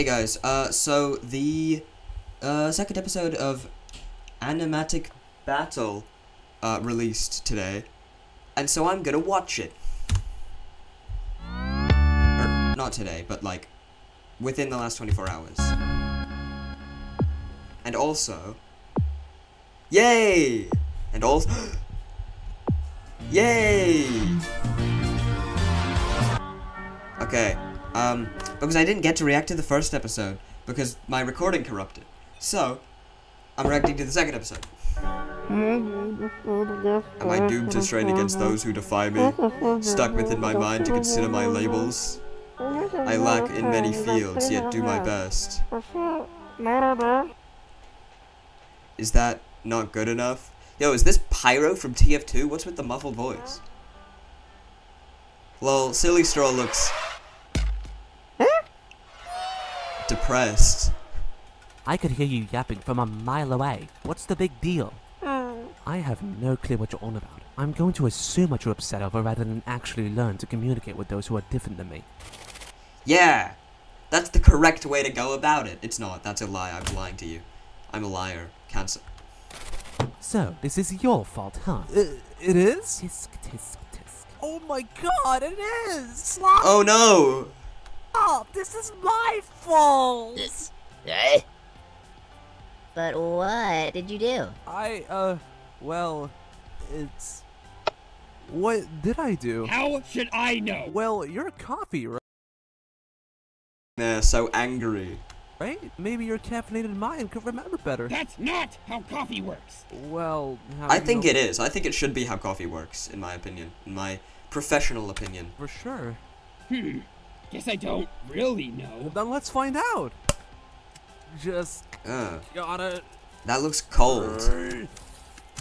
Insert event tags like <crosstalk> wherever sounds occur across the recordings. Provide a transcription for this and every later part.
Hey guys, uh, so the uh, second episode of Animatic Battle uh, released today, and so I'm gonna watch it. Or, not today, but like within the last 24 hours. And also, yay! And also, <gasps> yay! Okay, um, because I didn't get to react to the first episode because my recording corrupted. So, I'm reacting to the second episode. Am I doomed to strain against those who defy me? Stuck within my mind to consider my labels? I lack in many fields, yet do my best. Is that not good enough? Yo, is this Pyro from TF2? What's with the muffled voice? Lol, Silly Straw looks... depressed. I could hear you yapping from a mile away. What's the big deal? Hmm. I have no clue what you're on about. I'm going to assume what you're upset over rather than actually learn to communicate with those who are different than me. Yeah! That's the correct way to go about it. It's not. That's a lie. I'm lying to you. I'm a liar. Cancel. So, this is your fault, huh? Uh, it is? Tisk, tisk, tisk. Oh my god, it is! Slop Oh no! Up! This is my fault! Eh? But what did you do? I, uh, well, it's. What did I do? How should I know? Well, you're a coffee, right? They're so angry. Right? Maybe your caffeinated mind could remember better. That's not how coffee works. Well, how I think know it is. I think it should be how coffee works, in my opinion. In my professional opinion. For sure. Hmm. Guess I don't really know. Then let's find out. Just Uh, gotta. that looks cold.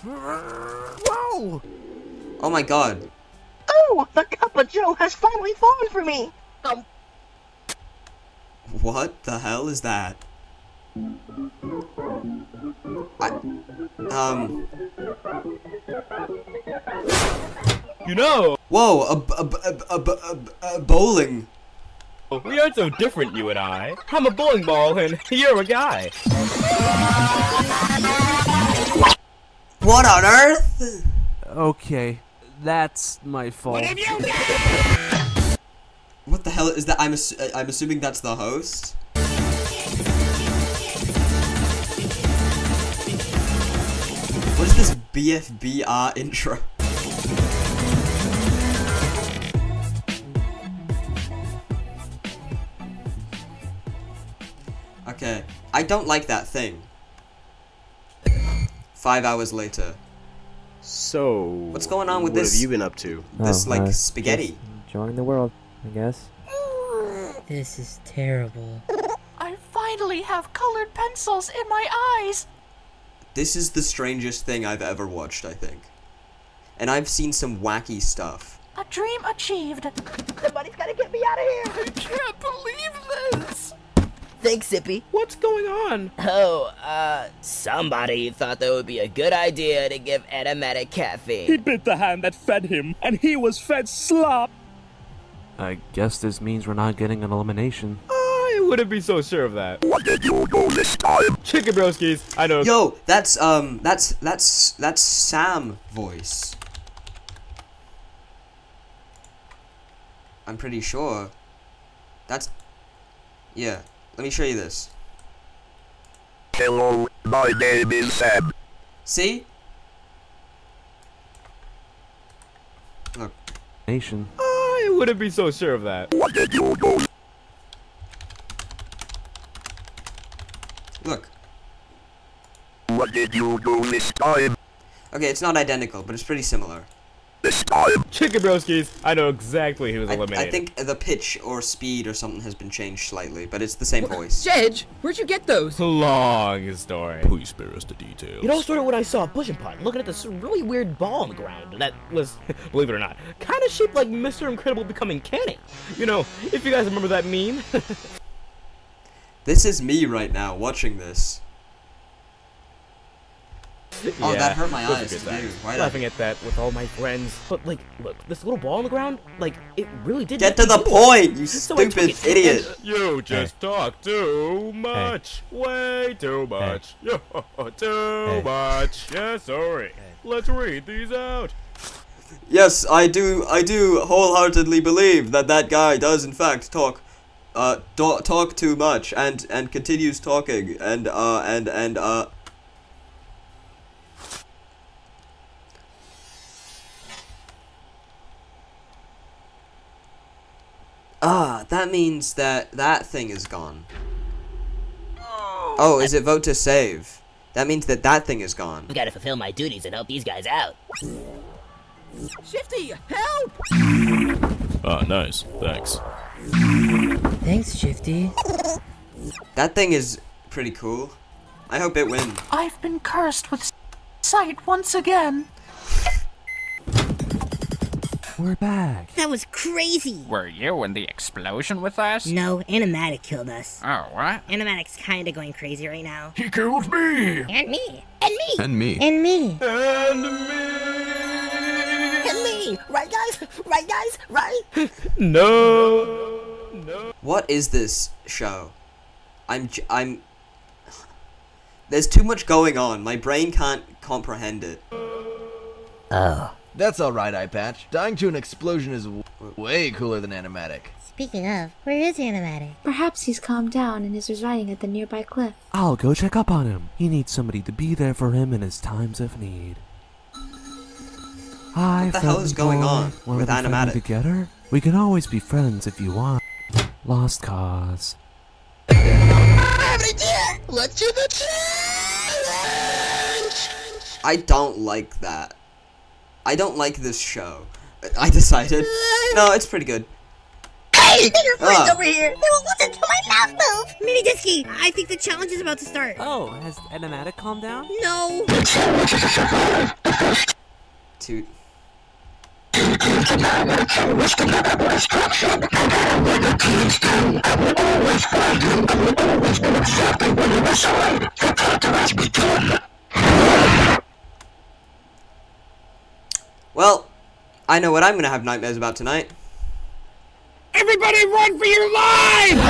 Whoa! Oh my god. Oh, the cup of Joe has finally fallen for me. Um, What the hell is that? I, um. You know, Whoa, A a a a a bowling. We aren't so different, you and I. I'm a bowling ball, and you're a guy. What on earth? Okay, that's my fault. What have you done? What the hell is that? I'm assu- uh, I'm assuming that's the host. What is this BFBR intro? Okay, I don't like that thing. Five hours later, So, What's going on with what this- have you been up to? this Oh, like uh, spaghetti. Enjoying the world, I guess. This is terrible. I finally have colored pencils in my eyes. This is the strangest thing I've ever watched, I think. And I've seen some wacky stuff. A dream achieved. somebody's gotta get me out of here. I can't believe this. Thanks, Zippy. What's going on? Oh, uh, somebody thought that would be a good idea to give Edomatic He caffeine. He bit the hand that fed him, and he was fed slop. I guess this means we're not getting an elimination. I wouldn't be so sure of that. What did you do this time? Chicken broskies. I know. Yo, that's um that's that's that's Sam voice. I'm pretty sure. That's Yeah. Let me show you this. Hello, my name is Sam. See? Look. Nation. I wouldn't be so sure of that. What did you do? Look. What did you do this time? Okay, it's not identical, but it's pretty similar. This time? Chicken broskies. I know exactly who was I, eliminated. I think the pitch or speed or something has been changed slightly, but it's the same voice. Jedge, where'd you get those? Long story. Please spare us the details. It all started when I saw a pushing putt looking at this really weird ball on the ground that was, <laughs> believe it or not, kind of shaped like Mr. Incredible becoming Kenny. You know, if you guys remember that meme. <laughs> This is me right now watching this. <laughs> Oh, yeah, that hurt my those are eyes good to Why did I- Laughing at that with all my friends. But like, look, this little ball on the ground, like, it really did. Get to the point, you So I took stupid it, idiot. You just talk too much. Way too much. <laughs> Yo, too Hey. much. Yeah, sorry. Let's read these out. Yes, I do. I do wholeheartedly believe that that guy does in fact talk, uh, talk too much and and continues talking and uh and and uh. Ah, that means that that thing is gone. Oh, is it vote to save? That means that that thing is gone. I've got to fulfill my duties and help these guys out. Shifty, help! Oh, nice. Thanks. Thanks, Shifty. That thing is pretty cool. I hope it wins. I've been cursed with sight once again. We're back. That was crazy. Were you in the explosion with us? No, Animatic killed us. Oh, what? Animatic's kinda going crazy right now. He killed me! And me. And me. And me. And me. And Hit me! Right, guys? Right, guys? Right? No. <laughs> No. What is this show? I'm j- I'm. There's too much going on. My brain can't comprehend it. Oh. That's alright, Eye Patch. Dying to an explosion is w- way cooler than animatic. Speaking of, where is Animatic? Perhaps he's calmed down and is residing at the nearby cliff. I'll go check up on him. He needs somebody to be there for him in his times of need. Hi, What the hell is going on Wanna with be Animatic? Together? We can always be friends if you want. Lost cause. I have an idea! Let's do the challenge! I don't like that. I don't like this show. I decided. <laughs> No, it's pretty good. Hey! Your friends Ah. over here! They won't listen to my mouth move! Mini Disky, I think the challenge is about to start. Oh, has Animatic calmed down? No. Toot. <laughs> Well, I know what I'm gonna have nightmares about tonight. Everybody run for your lives!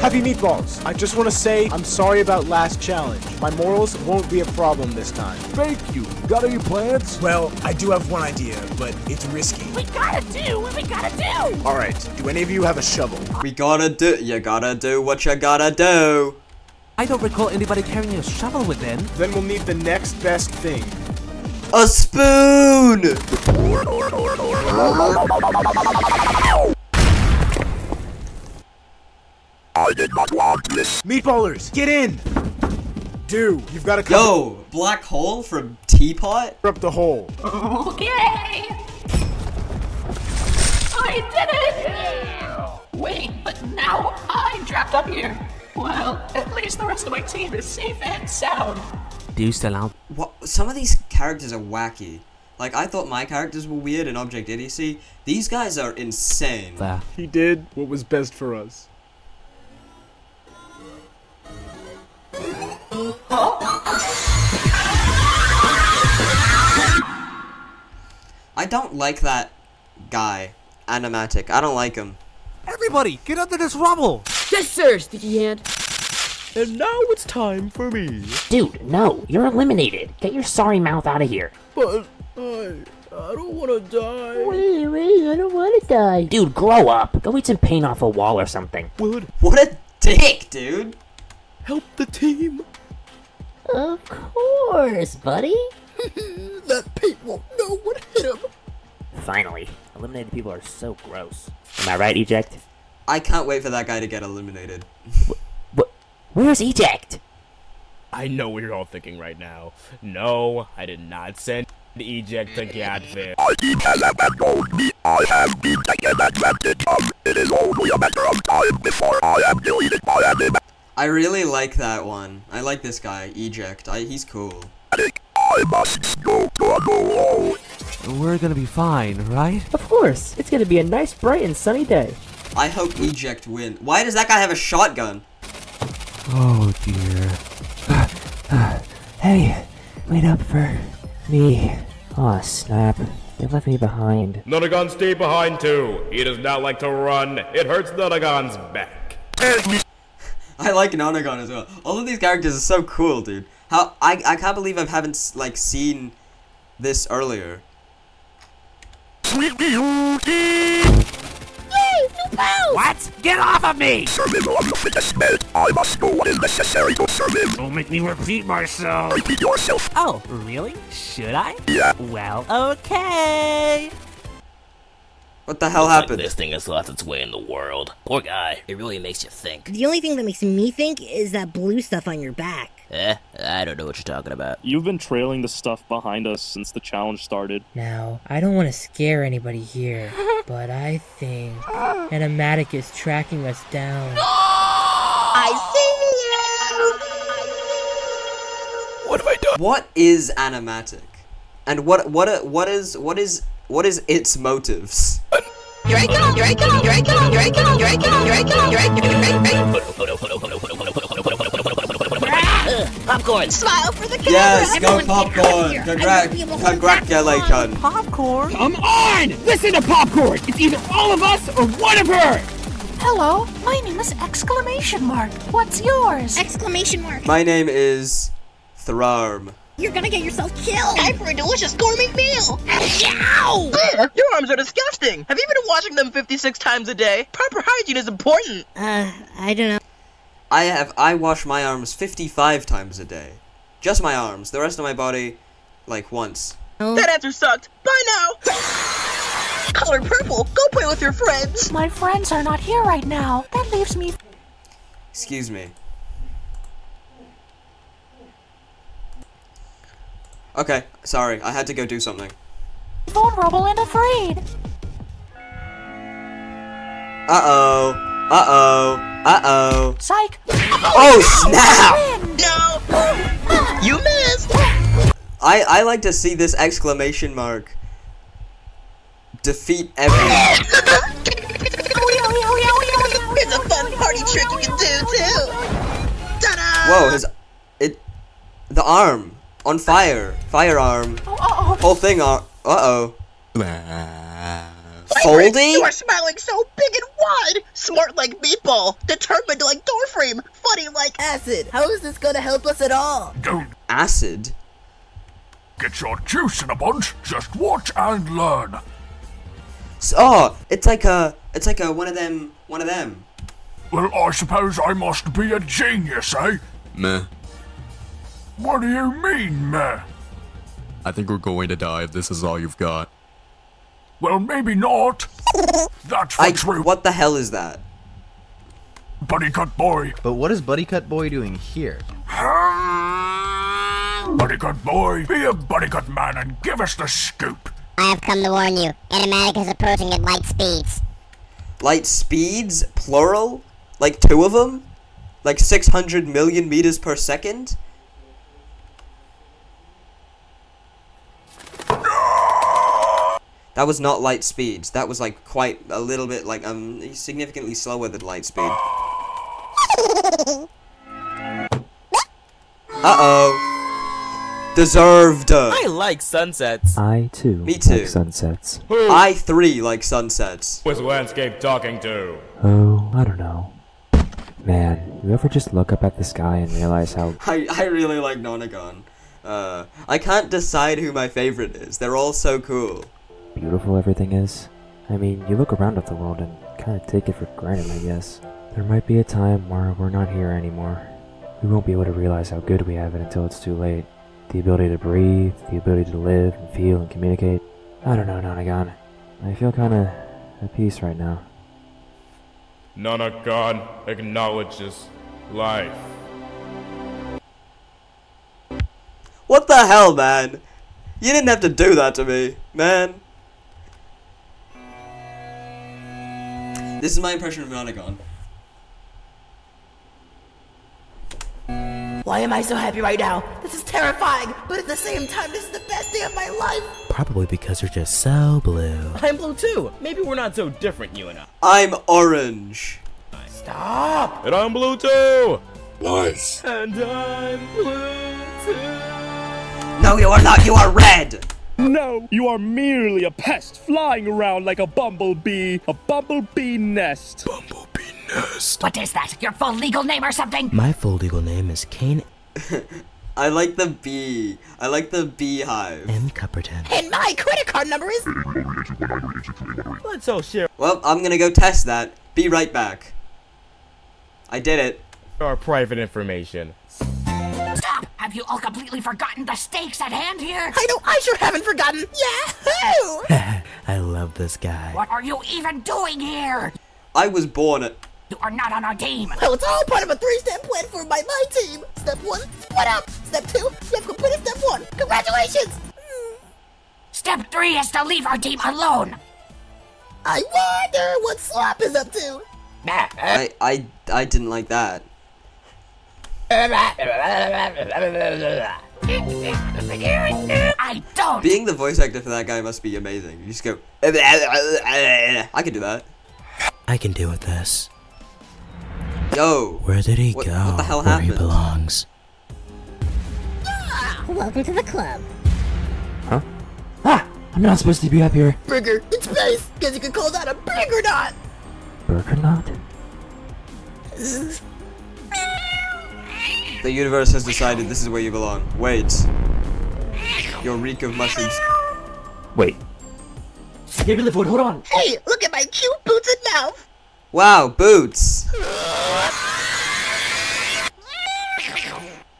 Happy Meatballs! I just want to say I'm sorry about last challenge. My morals won't be a problem this time. Thank you. Got any plans? Well, I do have one idea, but it's risky. We gotta do what we gotta do! Alright, do any of you have a shovel? We gotta do. You gotta do what you gotta do. I don't recall anybody carrying a shovel with them. Then we'll need the next best thing. A spoon! I did not want this. Meatballers, get in! Do, you've got to cover Yo, black hole from TPOT? up the hole. Okay! I did it! Wait, but now I'm trapped up here. Well, at least the rest of my team is safe and sound. Do you still out? What? Some of these characters are wacky. Like, I thought my characters were weird in Object Idiocy. These guys are insane. There. He did what was best for us. I don't like that guy, Animatic. I don't like him. Everybody, get under this rubble! Yes, sir, Sticky Hand. And now it's time for me. Dude, no, you're eliminated. Get your sorry mouth out of here. But I, I don't want to die. Wait, wait, I don't want to die. Dude, grow up. Go eat some paint off a wall or something. Will What a dick, dude. help the team? Of course, buddy. <laughs> that paint won't know what hit him. Finally, eliminated people are so gross. Am I right, Eject? I can't wait for that guy to get eliminated. Where's Eject? I know what you're all thinking right now. No, I did not send eject to Gadfin. I did have told me I have been taken advantage of. It is only a matter of time before I am deleted by animatic. I really like that one. I like this guy, Eject. I, he's cool. I must go to a hole. We're gonna be fine, right? Of course. It's gonna be a nice, bright, and sunny day. I hope Eject win. Why does that guy have a shotgun? Oh dear. hey, wait up for me. Aw, snap. They left me behind. Nonagon stay behind too. He does not like to run. It hurts Nonagon's back. <laughs> I like Nonagon as well. All of these characters are so cool, dude. How I I can't believe I haven't like seen this earlier. What? Get off of me! Survival of the fittest man. I must know what is necessary to survive. Don't make me repeat myself. Repeat yourself. Oh, really? Should I? Yeah. Well, okay. What the hell Looks like happened? this thing has lost its way in the world. Poor guy. It really makes you think. The only thing that makes me think is that blue stuff on your back. Eh? I don't know what you're talking about. You've been trailing the stuff behind us since the challenge started. Now, I don't want to scare anybody here, <laughs> but I think Animatic is tracking us down. <gasps> I see What have I done? What is animatic? And what what what is what is what is its motives? Popcorn! Smile for the camera! Yes, go Everyone get popcorn! here. Congrat congratulations! Popcorn? Come on! Listen to Popcorn! It's either all of us or one of her! Hello, my name is exclamation mark. What's yours? Exclamation mark. My name is Thrarm. You're gonna get yourself killed. Time for a delicious gourmet meal! Ow! There! Your arms are disgusting! Have you been washing them 56 times a day? Proper hygiene is important! Uh, I don't know. I have I wash my arms 55 times a day. Just my arms. The rest of my body like once. That answer sucked! Bye now! <laughs> Color purple! Go play with your friends! My friends are not here right now. That leaves me Excuse me. Okay, sorry. I had to go do something. vulnerable and afraid. Uh-oh. Uh-oh. Uh-oh. Psych. Oh, snap! No! You missed! I I like to see this exclamation mark defeat everyone. It's a fun party trick you can do too! Ta-da! Whoa, his it the arm on fire. Firearm. Uh-oh. Whole thing are uh-oh. Vibrant, Foldy? You are smiling so big and wide! Smart like Meatball! Determined like Doorframe! Funny like Acid! How is this gonna help us at all? Acid. Get your juice in a bunch. Just watch and learn. S- Oh, it's like a it's like a one of them one of them. Well, I suppose I must be a genius, eh? Meh. What do you mean, meh? I think we're going to die if this is all you've got. Well, maybe not. <laughs> That's for I true. what the hell is that? Buddy Cut Boy. But what is Buddy Cut Boy doing here? Hmm. Buddy Cut Boy, be a Buddy Cut man and give us the scoop. I have come to warn you. Animatic is approaching at light speeds. Light speeds plural? Like two of them? Like 600 million meters per second? That was not light speed. That was like quite a little bit like um significantly slower than light speed. Uh-oh. Deserved. I like sunsets. I too Me too. like sunsets. I three like sunsets. Was Landscape talking to? Oh, I don't know. Man, you ever just look up at the sky and realize how <laughs> I, I really like Nonagon. Uh, I can't decide who my favorite is. They're all so cool. Beautiful everything is? I mean, you look around at the world and kind of take it for granted, I guess. There might be a time where we're not here anymore. We won't be able to realize how good we have it until it's too late. The ability to breathe, the ability to live and feel and communicate. I don't know, Nonagon. I feel kind of at peace right now. Nonagon acknowledges life. What the hell, man? You didn't have to do that to me, man. This is my impression of Nonagon. Why am I so happy right now? This is terrifying, but at the same time, this is the best day of my life! Probably because you're just so blue. I'm blue too. Maybe we're not so different, you and I. I'm orange. Stop! And I'm blue too! Nice. And I'm blue too! No, you are not. You are red. <laughs> No, you are merely a pest flying around like a bumblebee. A bumblebee nest. Bumblebee nest. What is that? Your full legal name or something? My full legal name is Kane <laughs> I like the bee. I like the beehive. M. Cupperton. And my credit card number is. Let's all share Well, I'm gonna go test that. Be right back. I did it. our private information. Stop! Have you all completely forgotten the stakes at hand here? I know I sure haven't forgotten. Yahoo! <laughs> I love this guy. What are you even doing here? I was born at. You are not on our team. Well, it's all part of a three-step plan for my my team. Step one, split up. Step two, you have completed step one. Congratulations. Step three is to leave our team alone. I wonder what Slop is up to. I I I didn't like that. I don't. Being the voice actor for that guy must be amazing. You just go. I can do that. I can deal with this. Yo. Where did he What- go? what the hell Where he happened? belongs. Welcome to the club. Huh? Ah! I'm not supposed to be up here. Burger it's space. Guess you can call that a burger knot. Burger not? <laughs> The universe has decided this is where you belong. Wait. Your reek of mushrooms. Wait. Baby Liftwood, hold on. Hey, look at my cute boots and mouth. Wow, boots.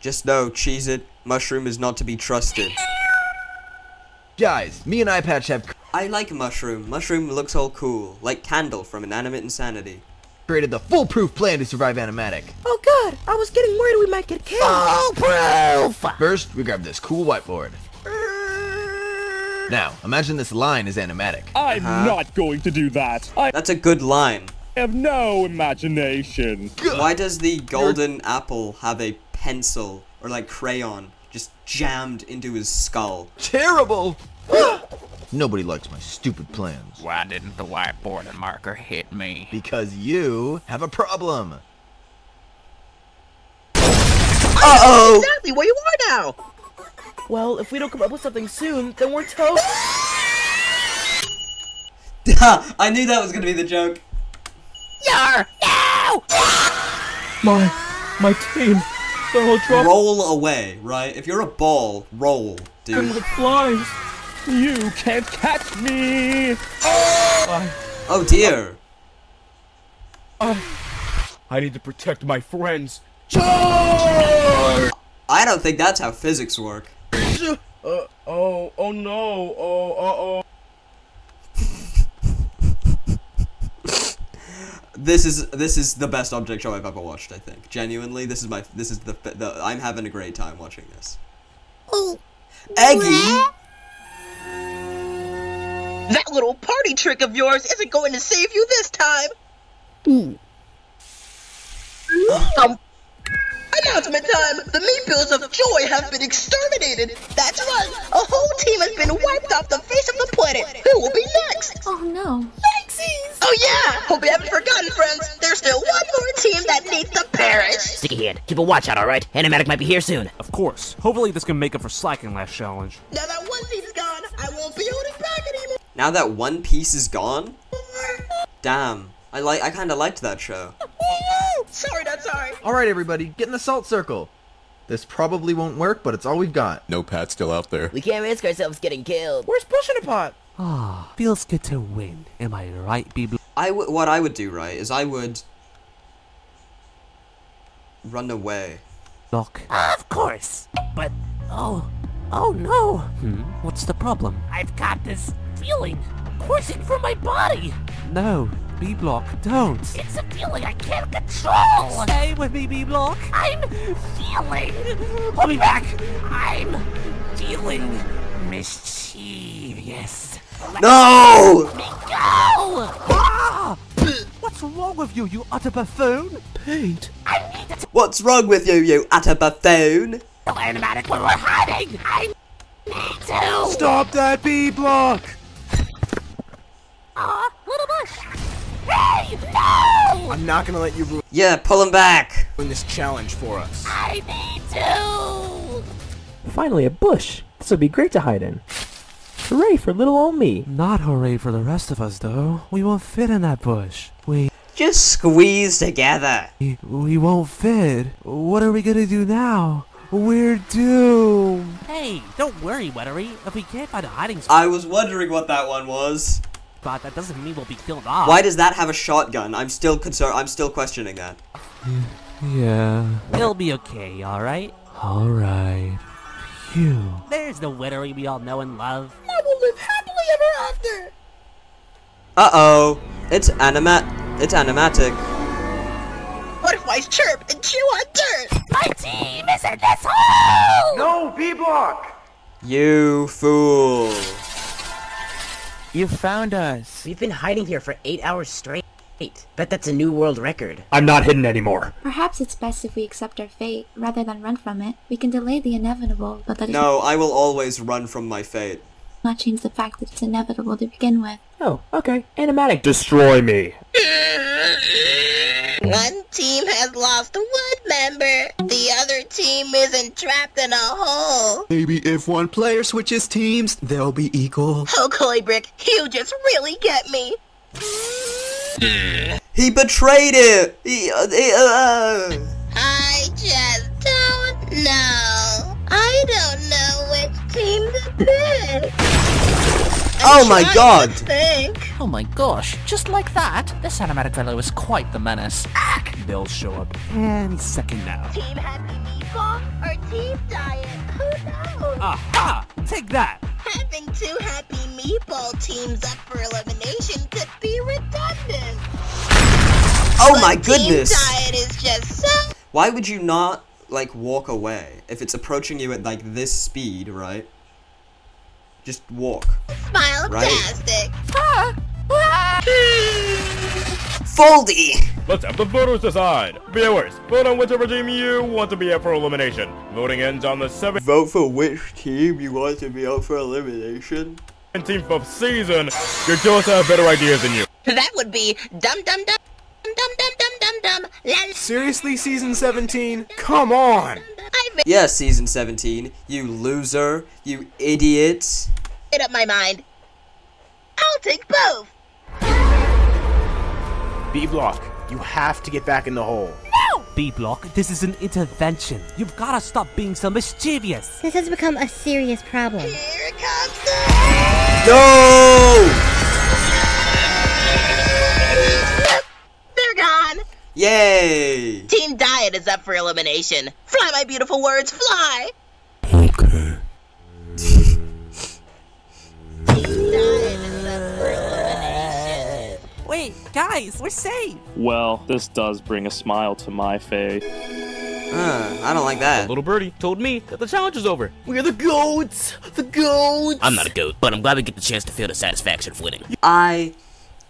Just know, cheese it. Mushroom is not to be trusted. Guys, me and Eye Patch have I like mushroom. Mushroom looks all cool, like Candle from Inanimate Insanity. Created the foolproof plan to survive animatic. Oh God, I was getting worried we might get killed. Foolproof! First, we grab this cool whiteboard. Now, imagine this line is animatic. I'm Uh-huh. not going to do that. I That's a good line. I have no imagination. Why does the golden apple have a pencil or like crayon just jammed into his skull? Terrible! <gasps> Nobody likes my stupid plans. Why didn't the whiteboard and marker hit me? Because you have a problem. Uh-oh! Exactly where you are now. Well, if we don't come up with something soon, then we're toast. <laughs> I knew that was gonna be the joke. Yar! No! My, my team, they're all dropped Roll away, right? If you're a ball, roll, dude. like flies. You can't catch me. I, Oh dear. I need to protect my friends. I don't think that's how physics work. Uh, oh, oh no. Oh, uh oh. <laughs> This is this is the best object show I've ever watched. I think genuinely, this is my this is the, the I'm having a great time watching this. Eggy. That little party trick of yours isn't going to save you this time. um, announcement time! The meatballs of joy have been exterminated. That's right. A whole team has been wiped off the face of the planet. Who will be next? Oh no. Yikesies! Oh yeah! Hope you haven't forgotten, friends. There's still one more team that needs to perish. Sticky hand, keep a watch out, alright? Animatic might be here soon. Of course. Hopefully this can make up for slacking last challenge. Now that one team's gone, I won't be holding back anymore. Now that One Piece is gone, damn. I like I kind of liked that show. sorry, not sorry. Alright, everybody, get in the salt circle. This probably won't work, but it's all we've got. No Pat's still out there. We can't risk ourselves getting killed. Where's pushing a pot? Ah, feels good to win. Am I right, B I w- what I would do right is I would run away. Block? Of course. But, oh, oh no. Hmm? What's the problem? I've got this feeling coursing through my body. No, B block, don't. It's a feeling I can't control. Stay with me, B block. I'm feeling. I'll be back. I'm feeling mischievous. Let No! me go. Ah! What's wrong with you, you utter buffoon? paint. I need to What's wrong with you, you utter buffoon? tell Animatic where we're hiding. I'm too. Stop that B block! Aw, little bush. Hey, no! I'm not gonna let you ruin Yeah, pull him back. Win this challenge for us. I need to. Finally, a bush. This would be great to hide in. Hooray for little old me. Not hooray for the rest of us, though. We won't fit in that bush. We Just squeeze together. we won't fit. What are we gonna do now? We're doomed. Hey, don't worry, Wettery. If we can't find a hiding spot, I was wondering what that one was. That doesn't mean we'll be killed off. Why does that have a shotgun? I'm still concerned. I'm still questioning that. Yeah. It'll be okay, alright? Alright. Phew. There's the Wettery we all know and love. I will live happily ever after. Uh oh. It's animat. It's animatic. Butterflies chirp and chew on dirt. My team is in this hole. No, B block! You fool. You found us. We've been hiding here for eight hours straight. Bet that's a new world record. I'm not hidden anymore. Perhaps it's best if we accept our fate rather than run from it. We can delay the inevitable, but that does No, I will always run from my fate. Not change the fact that it's inevitable to begin with. Oh, okay. Animatic. Destroy me. One team has lost one member. The other team isn't trapped in a hole. Maybe if one player switches teams, they'll be equal. Oh, Coybrick, you just really get me. He betrayed it. He. Uh, he, uh, I just don't know. I don't know which team to pick. Oh my god. to think. Oh my gosh, just like that, this animatic fellow is quite the menace. They'll show up any second now. Team Happy Meatball or Team Diet? Who knows? Aha! Take that! Having two Happy Meatball teams up for elimination could be redundant. Oh my But Team goodness. Diet is just so Why would you not like walk away if it's approaching you at like this speed, right? Just walk. smile-tastic. <laughs> Foldy. Let's have the voters decide. Viewers, vote on whichever team you want to be up for elimination. Voting ends on the 17th Vote for which team you want to be up for elimination. of season. Your duels have better ideas than you. That would be dum dum dum dum dum dum dum dum. La- Seriously, season 17? Come on! I've Yeah, season 17. You loser. You idiot. made up my mind. I'll take both. B block, you have to get back in the hole. B block, this is an intervention. You've gotta stop being so mischievous. This has become a serious problem. Here comes the. No! Yay! Team Diet is up for elimination. Fly, my beautiful words, fly. Okay. Wait, guys, we're safe. Well, this does bring a smile to my face. Uh, I don't like that. Little birdie told me that the challenge is over. We're the goats! The goats! I'm not a goat, but I'm glad we get the chance to feel the satisfaction of winning. I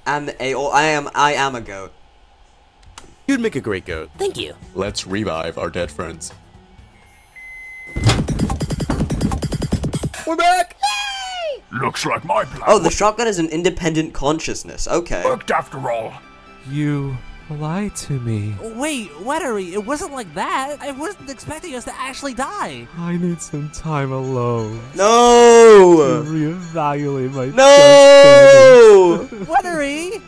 am a. oh, am. I am a goat. You'd make a great goat. Thank you. Let's revive our dead friends. We're back! Looks like my plan Oh, the shotgun is an independent consciousness. Okay. worked after all. You lied to me. Wait, Wettery, it wasn't like that. I wasn't expecting us to actually die. I need some time alone No! to No! reevaluate my No! Wettery!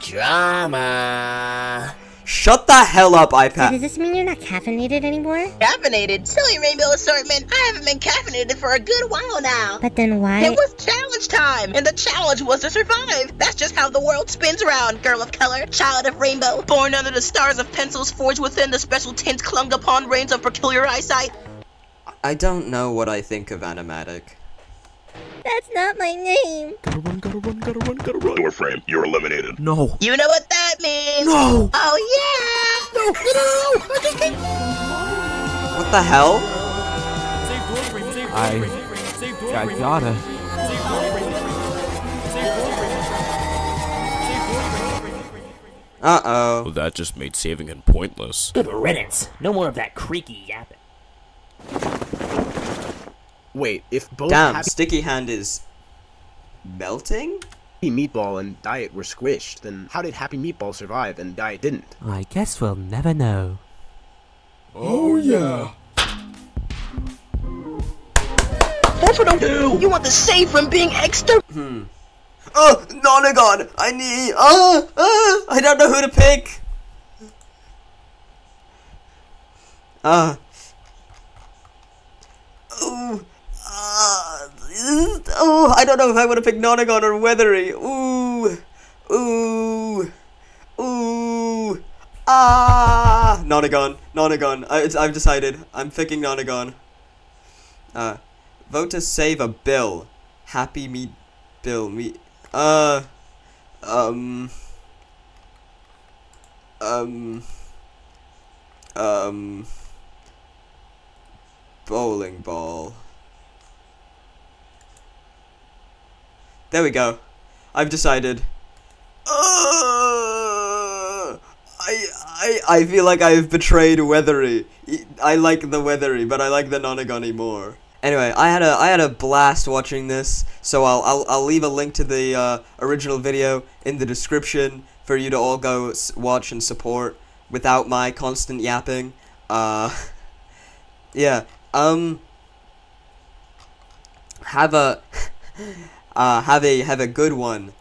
Drama. Shut the hell up, So does this mean you're not caffeinated anymore? Caffeinated, silly rainbow assortment. I haven't been caffeinated for a good while now. But then why? It was challenge time, and the challenge was to survive. That's just how the world spins around, girl of color, child of rainbow, born under the stars of pencils forged within the special tints clung upon rains of peculiar eyesight. I don't know what I think of animatic. That's not my name. Gotta run, gotta run, gotta run, gotta run. Door frame, you're eliminated. No. You know what that means? No. Oh yeah! No, no, no, no! I just can't. What the hell? I. I gotta. Uh oh. that just made saving him pointless. Good riddance. No more of that creaky yapping. Wait, if both Damn, Happy Sticky Hand is melting? Happy Meatball and Diet were squished, then how did Happy Meatball survive and Diet didn't? I guess we'll never know. Oh yeah. That's what I do! You want to save from being extra- Hmm. Oh, Nonagon! I need. Uh, uh, I don't know who to pick! Uh. Oh. Oh, I don't know if I want to pick Nonagon or Weathery. Ooh. Ooh. Ooh. Ah. Nonagon. Nonagon. I, I've decided. I'm picking Nonagon. Uh. Vote to save a bill. Happy me. Bill. Me. Uh. Um. Um. Um. Bowling ball. There we go. I've decided. Uh, I, I, I feel like I've betrayed Weathery. I like the Weathery, but I like the Nonagoni more. Anyway, I had a I had a blast watching this, so I'll I'll, I'll leave a link to the uh, original video in the description for you to all go watch and support without my constant yapping. Uh, <laughs> yeah. Um. Have a <laughs> uh have a have a good one.